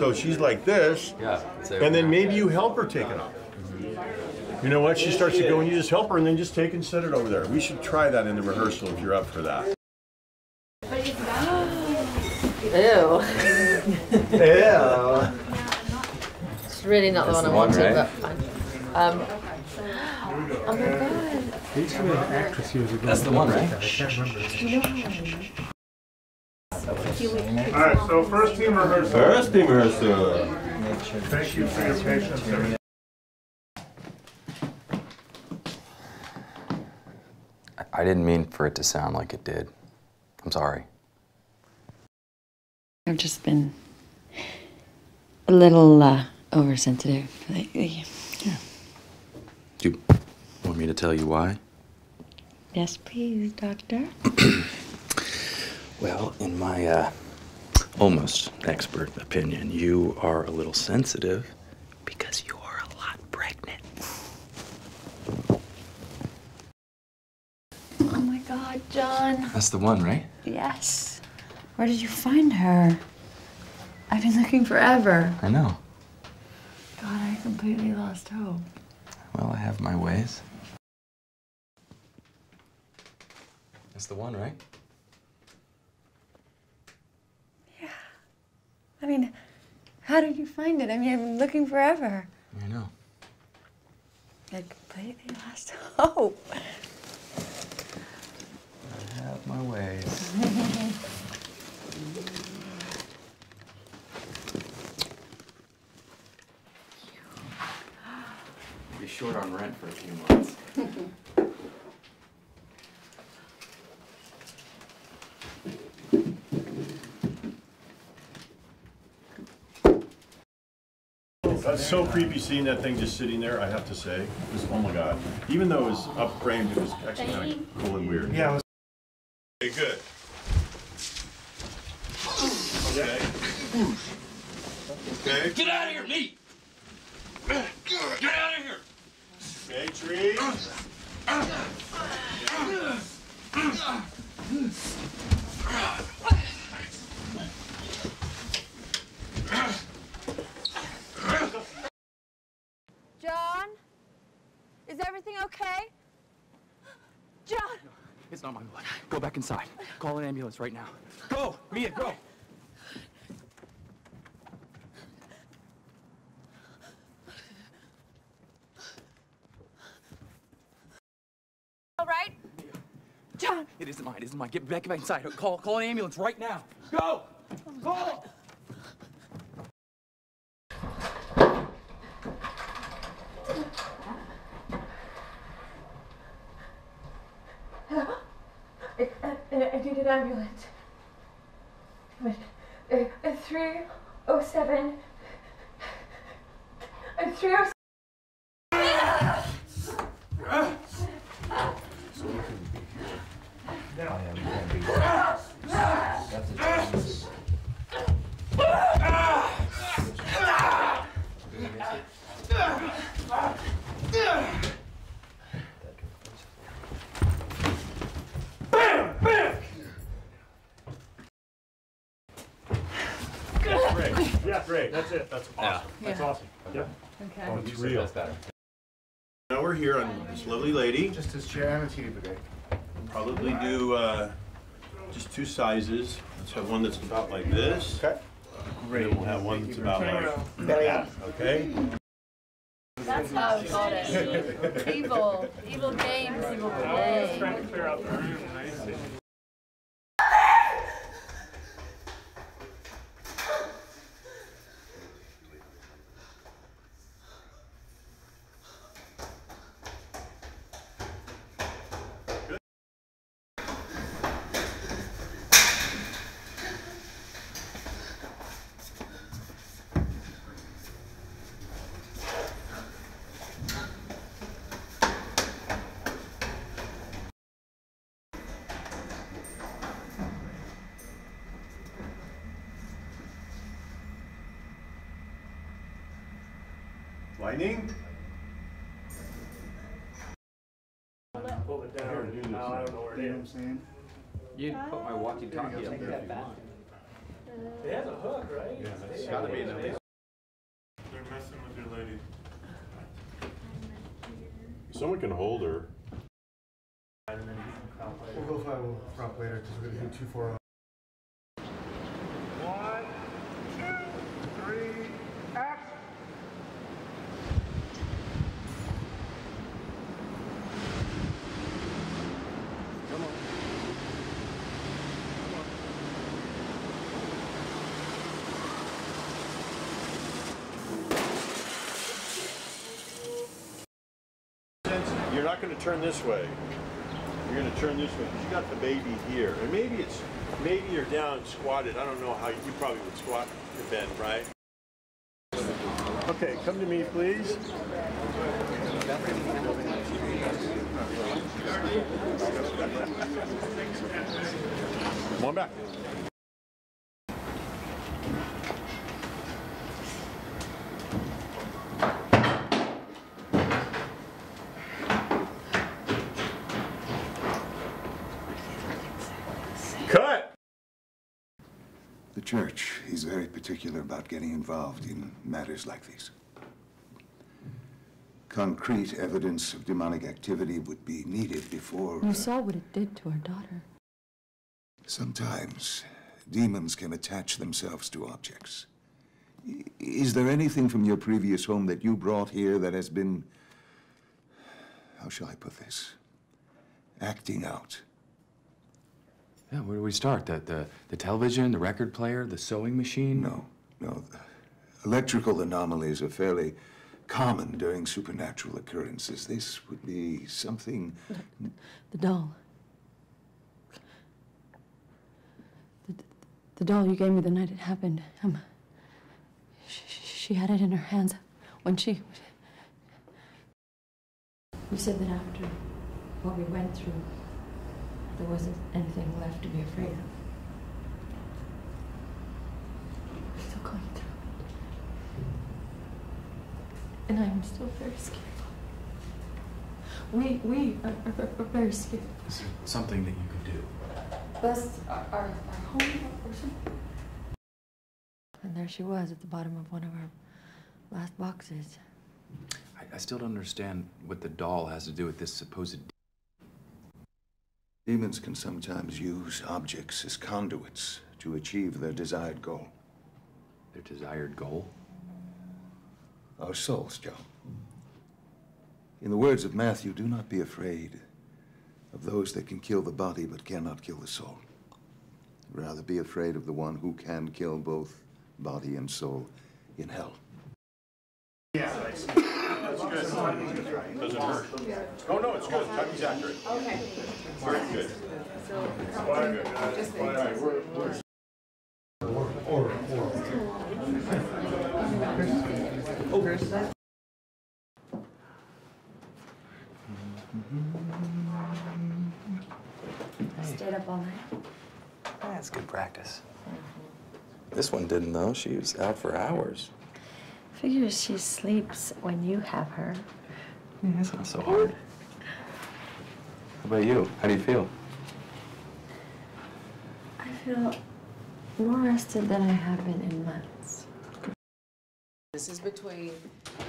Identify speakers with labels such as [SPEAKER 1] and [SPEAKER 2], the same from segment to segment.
[SPEAKER 1] So she's like this,
[SPEAKER 2] Yeah.
[SPEAKER 1] and then maybe you help her take it off. You know what? She starts to go, and you just help her, and then just take and set it over there. We should try that in the rehearsal if you're up for that.
[SPEAKER 3] Ew.
[SPEAKER 1] Yeah.
[SPEAKER 3] It's really not the one
[SPEAKER 2] the
[SPEAKER 3] I wanted,
[SPEAKER 2] right?
[SPEAKER 3] but fine. Um, oh my god.
[SPEAKER 4] They used to be an actress years ago.
[SPEAKER 2] That's the one, right?
[SPEAKER 4] I can't remember.
[SPEAKER 5] All right, so first team rehearsal.
[SPEAKER 1] First team rehearsal.
[SPEAKER 5] Thank you for your patience. everyone.
[SPEAKER 2] I- I didn't mean for it to sound like it did. I'm sorry.
[SPEAKER 6] I've just been a little uh, oversensitive lately.
[SPEAKER 2] Do you want me to tell you why?
[SPEAKER 6] Yes, please, doctor.
[SPEAKER 2] Well, in my uh, almost expert opinion, you are a little sensitive because you are a lot pregnant.
[SPEAKER 6] Oh my God, John.
[SPEAKER 2] That's the one, right?
[SPEAKER 6] Yes. Where did you find her? I've been looking forever.
[SPEAKER 2] I know.
[SPEAKER 6] God, I completely lost hope.
[SPEAKER 2] Well, I have my ways. That's the one, right?
[SPEAKER 6] I mean, how did you find it? I mean, I've been looking forever.
[SPEAKER 2] I know.
[SPEAKER 6] I completely lost hope.
[SPEAKER 2] I have my ways. Be short on rent for a few months.
[SPEAKER 1] That's so creepy seeing that thing just sitting there, I have to say. It was, oh my God. Even though it was up framed, it was actually kind of cool and weird.
[SPEAKER 5] Yeah, it was-
[SPEAKER 1] Okay, good. Okay. Okay.
[SPEAKER 7] Get out of here, me! Get out of here!
[SPEAKER 1] Okay, tree.
[SPEAKER 8] John? Is everything okay? John!
[SPEAKER 9] It's not my blood. Go back inside. Call an ambulance right now. Go! Mia, go!
[SPEAKER 8] All right? John!
[SPEAKER 9] It isn't mine. It isn't mine. Get back, back inside. Call, call an ambulance right now. Go! Call!
[SPEAKER 8] I, I, I need an ambulance. But, uh, uh, 307. Uh, 307.
[SPEAKER 5] Great. Yeah, great. That's it. That's awesome. That's
[SPEAKER 3] Yeah.
[SPEAKER 5] awesome. Yeah.
[SPEAKER 3] Okay.
[SPEAKER 1] Oh, it's real. Now we're here on this lovely lady.
[SPEAKER 5] Just his chair and a TV today.
[SPEAKER 1] Probably do uh, just two sizes. Let's have one that's about like this. Okay.
[SPEAKER 5] Great.
[SPEAKER 1] And we'll have one that's about like that. Okay.
[SPEAKER 3] That's how I got it. evil. Evil games, evil play.
[SPEAKER 5] Trying to clear out the room. Nice.
[SPEAKER 1] Lightning.
[SPEAKER 5] Pull it down. Now I don't know where it is.
[SPEAKER 9] You put my walkie-talkie up there.
[SPEAKER 5] They have a hook, right?
[SPEAKER 1] Yeah, that's gotta be the
[SPEAKER 5] They're messing with your lady.
[SPEAKER 1] Someone can hold her.
[SPEAKER 5] We'll go find a prop later because we're gonna do two four.
[SPEAKER 1] You're not going to turn this way. You're going to turn this way. 'cause You got the baby here, and maybe it's maybe you're down squatted. I don't know how you probably would squat your bend, right? Okay, come to me, please. Come back. Cut.
[SPEAKER 10] The church is very particular about getting involved in matters like these. Concrete evidence of demonic activity would be needed before.
[SPEAKER 8] You saw what it did to our daughter.
[SPEAKER 10] Sometimes demons can attach themselves to objects. Is there anything from your previous home that you brought here that has been. How shall I put this? Acting out.
[SPEAKER 2] Yeah, where do we start? The, the, the television, the record player, the sewing machine?
[SPEAKER 10] No, no. Electrical anomalies are fairly common during supernatural occurrences. This would be something.
[SPEAKER 8] The doll. The, the doll you gave me the night it happened. Um, she, she had it in her hands when she. You said that after what we went through, there wasn't anything left to be afraid of. We're still going through it. And I'm still very scared. We, we are, are, are very scared.
[SPEAKER 2] Is there something that you could do?
[SPEAKER 8] That's our, our, our home or something. And there she was at the bottom of one of our last boxes.
[SPEAKER 2] I, I still don't understand what the doll has to do with this supposed.
[SPEAKER 10] Demons can sometimes use objects as conduits to achieve their desired goal.
[SPEAKER 2] Their desired goal?
[SPEAKER 10] Our souls, John. In the words of Matthew, do not be afraid of those that can kill the body but cannot kill the soul. Rather be afraid of the one who can kill both body and soul in hell.
[SPEAKER 1] Doesn't hurt. Oh no, it's good. Chucky's accurate.
[SPEAKER 3] Okay.
[SPEAKER 1] Very good. Very good. All right, we're, we're
[SPEAKER 6] Stayed up all night.
[SPEAKER 2] That's good practice. This one didn't, though. She was out for hours.
[SPEAKER 6] Figures she sleeps when you have her.
[SPEAKER 2] Yeah, that's not so hard. How about you? How do you feel?
[SPEAKER 6] I feel more rested than I have been in months.
[SPEAKER 11] This is between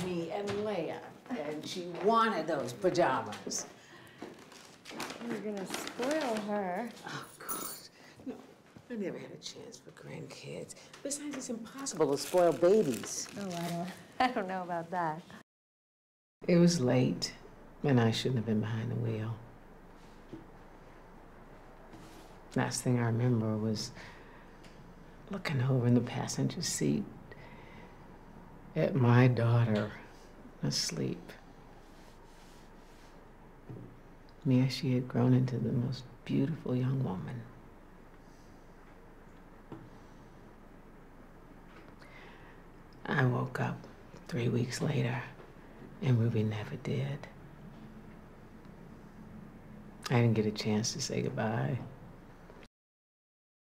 [SPEAKER 11] me and Leah, and she wanted those pajamas.
[SPEAKER 6] You're gonna spoil her.
[SPEAKER 11] God. No, I never had a chance for grandkids. Besides, it's impossible to spoil babies.
[SPEAKER 6] Oh, I don't. I don't know about that.
[SPEAKER 11] It was late, and I shouldn't have been behind the wheel. Last thing I remember was looking over in the passenger seat at my daughter asleep. Mia, she had grown into the most beautiful young woman. I woke up three weeks later, and Ruby never did. I didn't get a chance to say goodbye.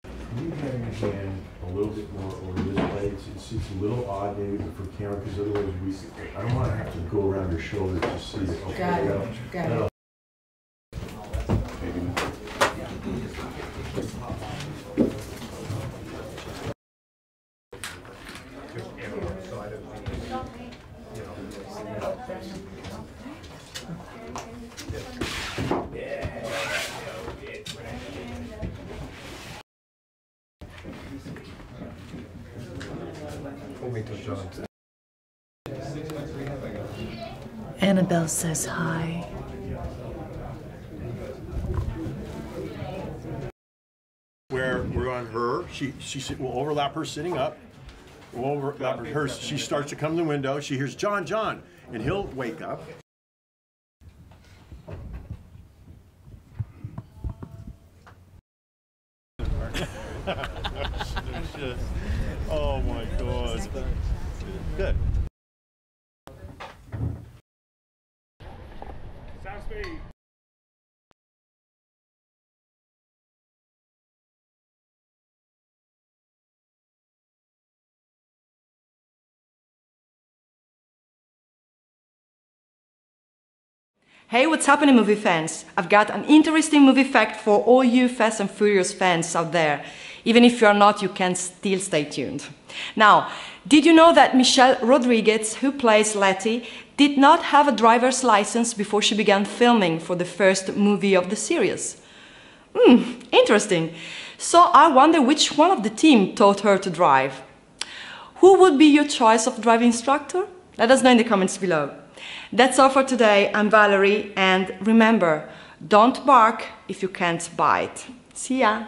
[SPEAKER 1] Can you have your hand a little bit more over this way? It's, it's, it's a little odd maybe for camera, because otherwise we, I don't want to have to go around your shoulder to see it. Okay,
[SPEAKER 11] Got it, got it.
[SPEAKER 12] Annabelle says hi.
[SPEAKER 1] Where we're on her, she, she, we'll overlap her sitting up. We'll overlap her, she starts to come to the window, she hears, John, John, and he'll wake up. Oh my God. Good.
[SPEAKER 5] Sound
[SPEAKER 13] Hey, what's happening, movie fans? I've got an interesting movie fact for all you Fast and Furious fans out there. Even if you're not, you can still stay tuned. Now, did you know that Michelle Rodriguez, who plays Letty, did not have a driver's license before she began filming for the first movie of the series? Hmm, interesting. So I wonder which one of the team taught her to drive. Who would be your choice of driving instructor? Let us know in the comments below. That's all for today. I'm Valerie, and remember, don't bark if you can't bite. See ya!